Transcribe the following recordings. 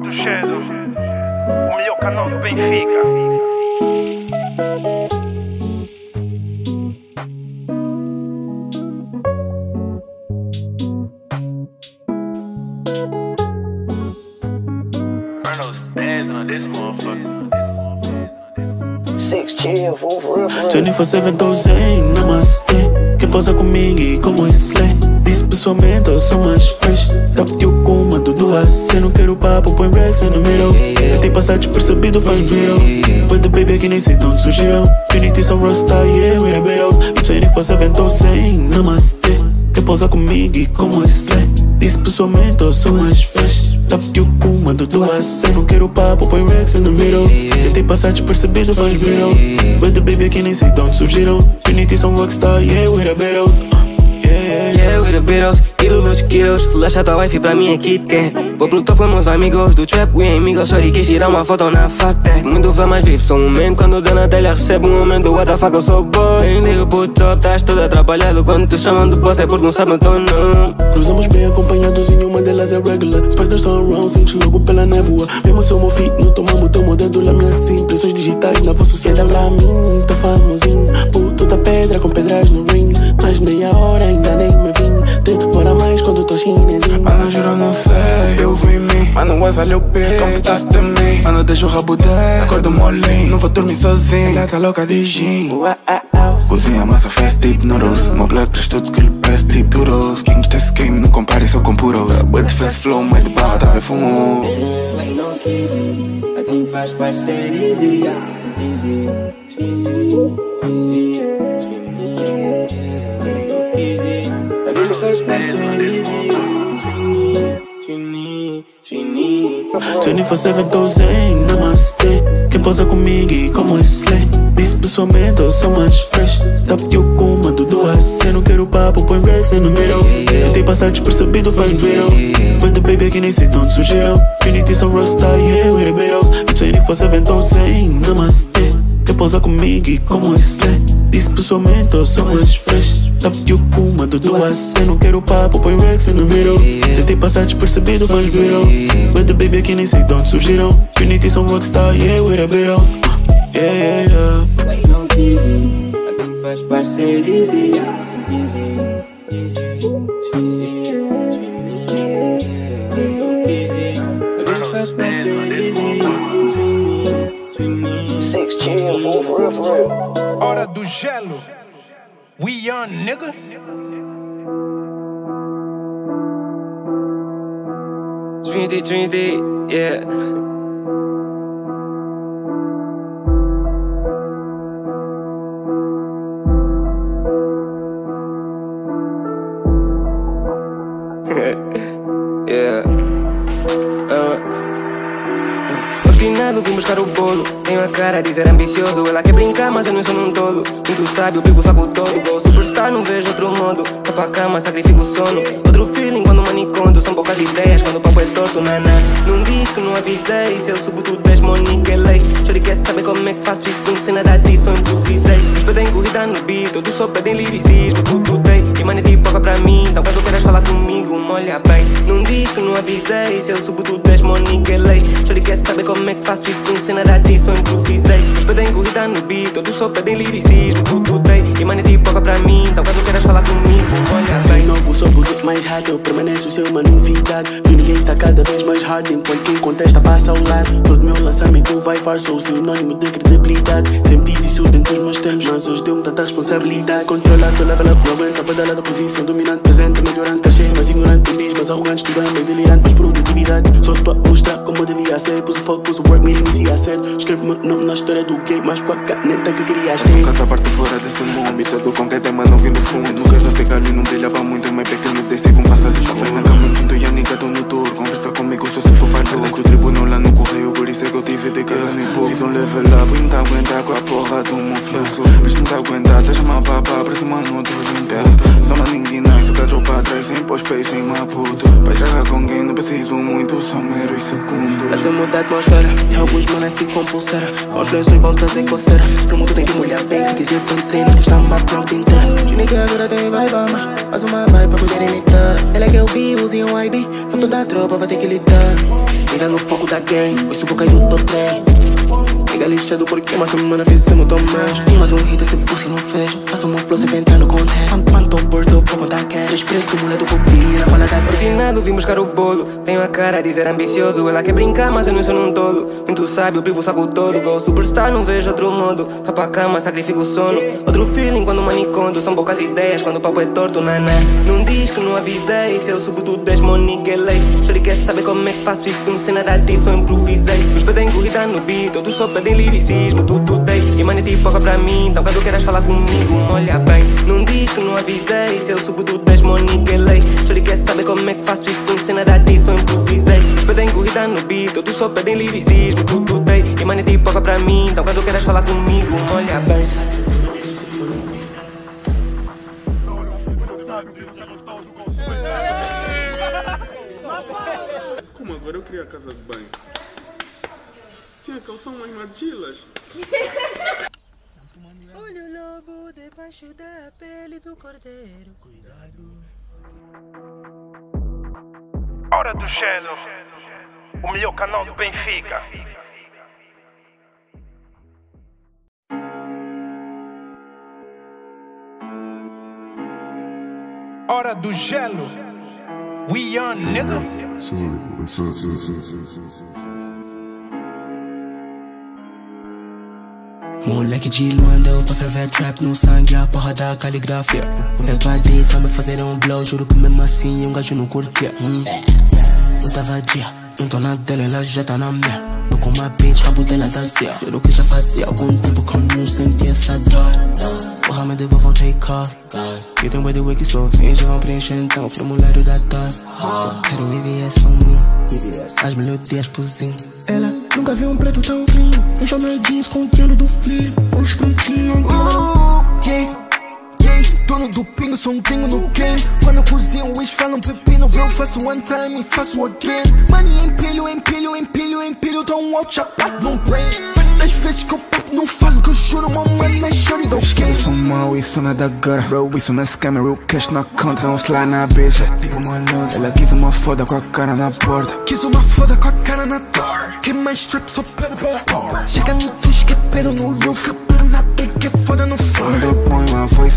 do o melhor canal do Benfica. Real. 24-7 tô zen, namaste Quer pousar comigo e como slay Disse pessoalmente eu sou mais fresh Top de o comando do AC Não quero papo, põe Rex no middle. Tentei passar despercebido, faz viral But the baby aqui nem sei de onde surgiram Unity são Rockstar, yeah, we the Beatles. E 24-7 tô zen, namaste. Quer pousar comigo e como slay Disse pessoalmente eu sou mais fresh Top de o comando do AC Não quero papo, põe Rex no middle. Tentei passar despercebido, faz viral But the baby aqui nem sei de onde surgiram. Unity são Rockstar, yeah, we the Beatles Yeah, with the Beatles, ídolos, quilos Relaxa tua wife pra mim é Kit Kat. Vou pro top com meus amigos do trap We amigos, sorry quis tirar uma foto na FATEC Muito fã, mas vivo só um momento Quando dou na telha recebo um momento What the fuck, eu sou boss. Nem ligo pro top, estás todo atrapalhado. Quando te chamam de boss é porque não sabem o teu nome. Cruzamos bem acompanhados e nenhuma delas é regular. Spiders estão around, sente logo pela névoa. Mesmo se eu fit, não tomamos teu modelo lá minha sim Impressões digitais na vossa sociedade pra mim, tá famosinho Puto da pedra com pedras no ring meia hora ainda nem me vim. Demora mais quando tô chinesinho Mano, juro, não sei, eu vi em mim. Mano, olha o peito, computaste de mim Mano, deixa o rabo dela, acordo molinho. Não vou dormir sozinho, ela tá louca de gin. Cozinha massa, faz tipo noodles. Meu blood traz tudo que lhe parece tipo duros Kings desse game, não compare só com puros. Bué de fast flow, meio de barra, tá bem fumo quem faz parceiro easy, easy, easy, easy, 24-7-20 Namaste. Quem posa comigo e como é slay Disse pessoalmente eu sou mais fresh. Tá Tap eu comando duas Cê. Não quero papo, põe race no middle. Tentei passar despercebido, faz viral But the baby aqui nem sei de onde surgiu. Some são rockstar, yeah, we the Beatles 24-7-20 Namaste. Quem posa comigo e como é slay Disse pessoalmente eu sou mais fresh. Top de comando do AC Não quero papo, põe Rex no middle. Tentei passar despercebido, faz viral But the baby aqui nem sei de onde surgiram. Unity são Rockstar, yeah, we the Beatles. Yeah, yeah, yeah. Like no kizzy, a quem faz parceiro easy, easy, easy, easy, easy. Hora do gelo. Young nigga. Trinity, Trinity, yeah. Buscar o bolo. Tenho a cara de ser ambicioso Ela quer brincar, mas eu não sou num tolo. Muito sábio, vivo o saco todo Vou superstar, não vejo outro modo Vou pra cama, sacrifico o sono. Outro feeling quando manicondo. São poucas ideias quando o papo é torto, naná Não diz que não avisei. Se eu subo é lei Chore quer saber como é que faço isso Com cena da adição, improvisei. Eles pedem corrida no beat Todos só pedem liricismo, tudo tem E mano, tipo, toca pra mim Então caso queiras falar comigo, molha bem. Não diz que não avisei. Se eu subo és Monique, lei Chore quer saber como é que faço isso Com cena da adição, improvisei Eles pedem corrida no beat. Todos só pedem liricismo, tudo tem E mano, tipo, toca pra mim Então caso queiras falar comigo, molha mais rápido Eu permaneço ser uma novidade E ninguém tá cada vez mais hard Enquanto quem contesta passa ao lado. Todo meu lançamento vai far Sou sinônimo de credibilidade. Sempre fiz isso dentro dos meus tempos Mas hoje deu-me tanta responsabilidade. Controla, sou level up, não aguenta Badala da posição dominante Presente, melhorante, cachê Mas ignorante, diz, mas arrogante Estudante, meio delirante, mas produtividade. Só estou a mostrar como devia ser Pus o foco, pus o work, me inicia ser. Escrevo meu nome na história do game Mas com a caneta que querias ter Casa parte fora desse mundo Habitado com quem tem mano vindo do fundo. Nunca já sei que ali não brilha pra muito Mas pequeno desse tive um passado escuro Na cama tinto e a nica tô no tour. Conversa comigo só se lucro Tribunal lá no correio Por isso é que eu tive de cada no pouco Fiz um level up Não tá aguentar com a porra do meu fluxo Mas não tá aguentar Tá chamando papá Parece uma nota limpa Só uma ninguém nice Que a tropa atrás Sem pós-pay Sem uma puta Pra chegar com alguém Não preciso muito Só meros segundos Mas não muda a atmosfera Tem alguns manos aqui com pulseira Aos lençóis voltam sem coceira Pro mundo tem que molhar bem Se quiser tem treino Está uma crowd inteira Time que agora tem vibe a mais Mais uma vibe pra poder imitar Ela quer o B, use um IB Fundo da tropa vai ter que lidar Mira no foco da gang, hoje subo caiu do trem. Liga lixado porque uma semana fizemos tão mês E mais um hit esse pussy não fez Faço um flow sempre entrar no content. Quanto, quanto bordo eu vou contar cash. Três preto, mulher do vou Refinado, vim buscar o bolo. Tenho a cara de ser ambicioso Ela quer brincar, mas eu não sou um tolo. Muito sábio, privo o saco todo. Go superstar, não vejo outro modo Vá pra cama, sacrifico o sono. Outro feeling quando manicondo. São poucas ideias quando o papo é torto, naná Não diz que não avisei. Se eu subo do 10, moniguelei Chori quer saber como é que faço isso. Não sei nada disso, eu improvisei. Os pedem corrida no beat Todos só pedem liricismo Tudo dei. E mano, tipo, toca pra mim Então caso queiras falar comigo, olha bem. Não diz que não avisei. Se eu subo do 10, moniguelei Chori quer saber como é que faço isso Não sei nada disso, eu improvisei Os pedem corrida no beat Todos só pedem liricismo Tudo dei E mano, tipo, toca pra mim Então caso queiras falar comigo, olha bem Como agora eu queria a casa de banho? Tinha calção mais margilas. Olha o lobo debaixo da pele do cordeiro. Cuidado. Hora do Gelo, o melhor canal do Benfica. Hora do Gelo, we on nigga. Moleque de Luanda, eu tô ferver trap no sangue, a porra da caligrafia. Eu tô ali, só me fazer um blow, juro que mesmo assim um gajo não curtia. Hum. Não tá vadia, não tô na dela, ela já tá na minha. Tô com uma bitch, rabo dela tá zia. Juro que já fazia algum tempo que eu não sentia essa dor. Porra, me devolve um take off. Eu tenho boi de wiki, só finge, vão preencher então o formulário da dor. Só quero EVS on me, as melodias puzinho. Ela nunca viu um preto tão clean. Deixa meu jeans com o tiro do flip. Os pretinhos Oh, yeah. Dono do pingo, sou um pingo no game. Quando eu cozinho, eles falam pepino. Eu faço one time e faço again. Money empilho, empilho, empilho, empilho. Um out, já pato num play. Das vezes que eu papo, não falo que eu juro. Mamãe na chore, dou Eu sou mau, isso não é da gara Bro, isso não é scam, é real cash na conta Dá uns lá na beija, tipo uma load Ela quis uma foda com a cara na porta Quis uma foda com a cara na door. Que mais só pera pela door. Chega no disco, pero no roof. Eu pero na pique, que foda no floor.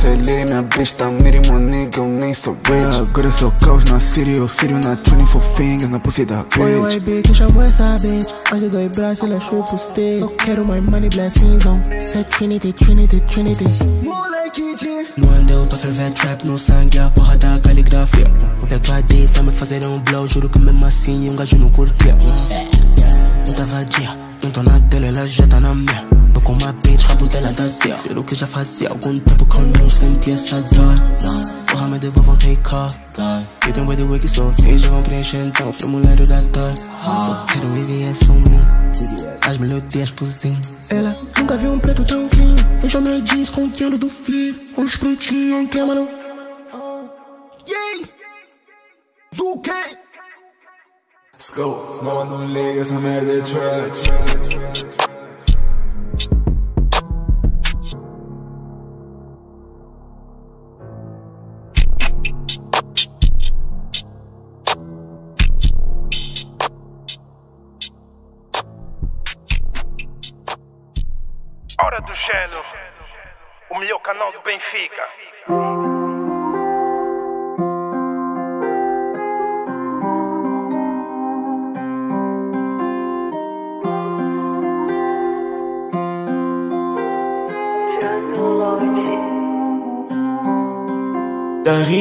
Ali, minha bitch tá mínimo nigga, eu nem sou rich. Agora eu sou caos na city, eu sírio na tuning for fingers Na pussy da Oi, oi, bitch bitch, eu chamo essa bitch. Mais de dois braços, ela chupa os teus Só quero my money, blessings on. Say Trinity, Trinity, Trinity. Moleque de. No ando eu tô ferver trap no sangue, a porra da caligrafia. O pego a disso, a me fazer um blow Juro que mesmo assim um gajo não curtia Não tá vadia, não tô na dela, ela já tá na minha uma bitch, rabo dela tá zia Juro que já fazia algum tempo que eu não sentia essa dor. Porra, me devolve um take off Eu tenho boi de wiki, só finge, vão preencher então o formulário da dor. Só quero EVS on me As melodias puzinho Ela nunca viu um preto tão clean Deixa meu jeans com o tiro do flip Os pretinhos que mano Yeah. Do quê? Let's go, não liga, essa merda é trap o melhor canal do Benfica.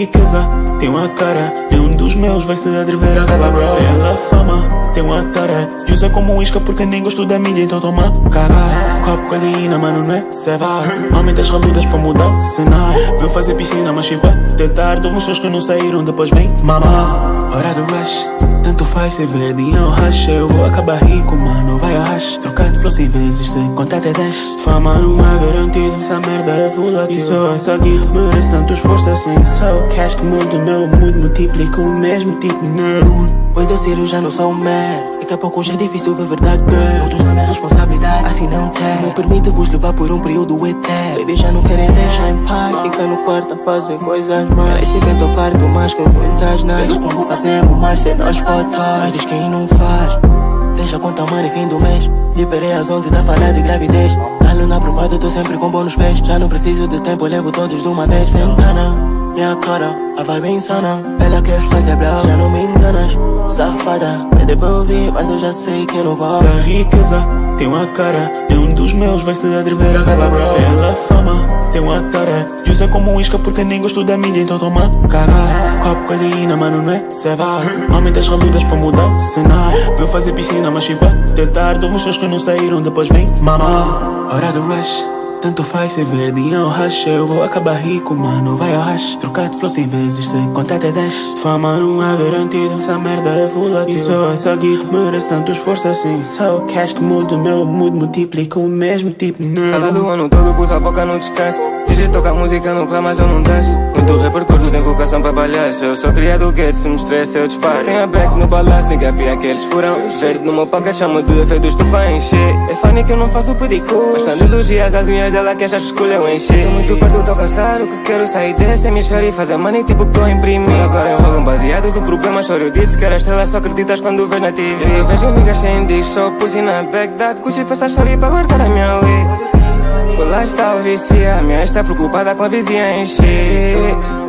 Riqueza, tem uma cara Nenhum dos meus vai se atrever a acabar, bro. Pela fama, tem uma tara E usa como isca porque nem gosto da mídia Então toma cagar Copo cocaína, mano, não é? Cê vai Aumenta as rabudas pra mudar o cenário. Viu fazer piscina, mas ficou até tarde Uns shows que não saíram, depois vem mamar. Hora do rush tanto faz ser verdinho ou racha Eu vou acabar rico, mano, vai a racha Trocar de cem vezes, sem contar até 10 Fama não é garantida, essa merda é volátil E só essa guita merece tanto esforço assim. Só o cash que muda o meu Multiplica o mesmo tipo de dinheiro Oi, do eu já não sou um mer Daqui a pouco já é difícil ver verdade na minha responsabilidade, assim não tem Não permite-vos levar por um período eterno. Baby já não querem deixar em paz. Fica no quarto a fazer coisas mais Esse evento eu parto mais que muitas Pelo como fazemos mais sem nós fotos Mas diz quem não faz. Deixa conta money fim do mês. Liberei às 11 da falar de gravidez. Alho na aprovado, tô sempre com bom nos pés. Já não preciso de tempo, levo todos de uma vez. Sem engana, minha cara, a vibe insana Ela quer fazer brau, já não me enganas Safada, pede pra ouvir, mas eu já sei que não vou Da riqueza, tem uma cara. Nenhum dos meus vai se atrever a acabar, bro. Pela fama, tem uma tara E usa como isca porque nem gosto da mídia Então toma cagar Copo codeína, mano, não é ceva. Aumenta as raludas pra mudar o cenário Veio fazer piscina, mas ficou a tentar. Dou que não saíram, depois vem mamar Hora do rush tanto faz ser verde ou racha Eu vou acabar rico, mano, vai ao racha Trocar de flow cem vezes, sem contar até 10 Fama não é garantida, essa merda é volátil. E só essa guita merece tanto esforço assim. Só o cash que muda o meu mood Multiplica o mesmo tipo, não. Cada do ano todo pus a boca no descanso. DJ toca música, não clama, eu não danço. Muito repercordo, tem vocação pra palhaço. Eu sou criado gueto, se me estressa eu disparo. Tem a back no balanço, nigga pia aqueles furão. Verde no meu pocket, chamo de efeitos, vai encher É funny que eu não faço pedicure. Mas quando elogias as unhas dela que achas que escolheu encher Tô muito perto, tô cansado, que quero sair desse hemisfério E fazer money tipo que tô a imprimir Agora eu rolo um baseado do problema, choro eu disse Que era estrela, só acreditas quando vês na TV Eu vejo niggas sem disco, só pus na back da Gucci Peça chori pra guardar a minha way Lá está o vicia, a minha está preocupada com a vizinha encher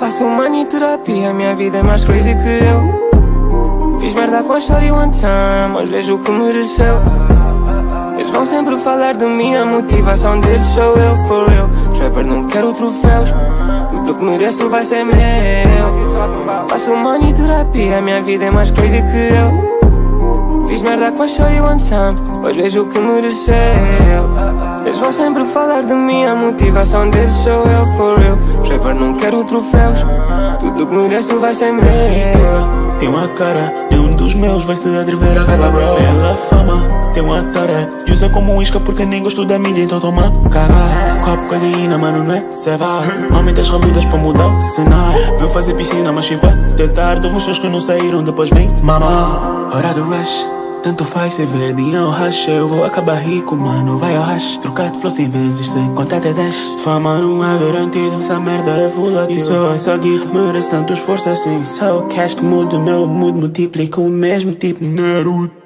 Faço terapia, minha vida é mais crazy que eu. Fiz merda com a shorty one time, mas vejo o que mereceu Eles vão sempre falar de mim, a motivação. Deles sou eu, for real. Trapper não quero troféus, tudo que mereço vai ser meu. Faço terapia, minha vida é mais crazy que eu. Fiz merda com a shorty one time, hoje vejo o que mereceu. Eles vão sempre falar de mim, a motivação. Deles sou eu, for real. Trapper não quero troféus, tudo que mereço vai ser meu Tem uma cara, nenhum dos meus vai se atrever a acabar, bro. Pela fama, tem uma tara E usa como isca porque nem gosto da mídia, então toma cagar Copo codeína, mano, não é ceva. Aumenta as raludas pra mudar o cenário. Veio fazer piscina, mas ficou a tentar. Dou uns que não saíram, depois vem mamar Hora do rush tanto faz ser verde ou racha. Eu vou acabar rico, mano, vai ao racha Trocar de flow cem vezes, sem contar até 10 Fama não é garantida, essa merda é volátil. E só essa guita merece tanto esforço assim. Só o cash que muda o meu mood Multiplica o mesmo tipo Naruto